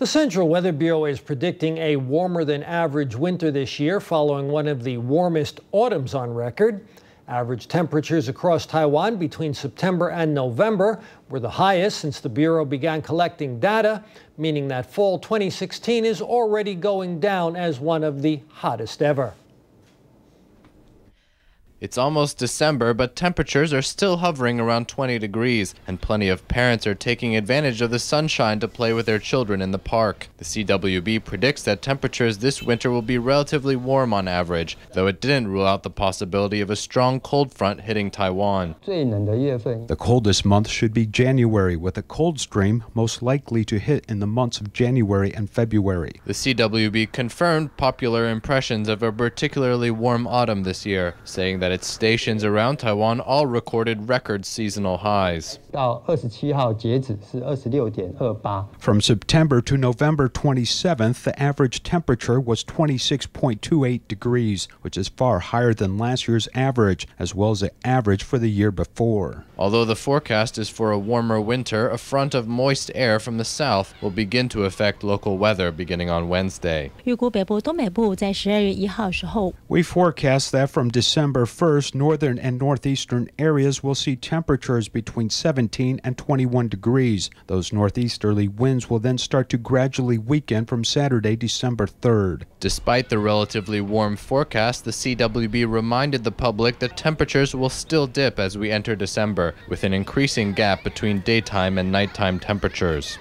The Central Weather Bureau is predicting a warmer than average winter this year following one of the warmest autumns on record. Average temperatures across Taiwan between September and November were the highest since the Bureau began collecting data, meaning that fall 2016 is already going down as one of the hottest ever. It's almost December, but temperatures are still hovering around 20 degrees, and plenty of parents are taking advantage of the sunshine to play with their children in the park. The CWB predicts that temperatures this winter will be relatively warm on average, though it didn't rule out the possibility of a strong cold front hitting Taiwan. The coldest month should be January, with a cold stream most likely to hit in the months of January and February. The CWB confirmed popular impressions of a particularly warm autumn this year, saying that its stations around Taiwan all recorded record seasonal highs. From September to November 27th, the average temperature was 26.28 degrees, which is far higher than last year's average, as well as the average for the year before. Although the forecast is for a warmer winter, a front of moist air from the south will begin to affect local weather beginning on Wednesday. We forecast that from December 1st, northern and northeastern areas will see temperatures between 17 and 21 degrees. Those northeasterly winds will then start to gradually weaken from Saturday, December 3rd. Despite the relatively warm forecast, the CWB reminded the public that temperatures will still dip as we enter December, with an increasing gap between daytime and nighttime temperatures.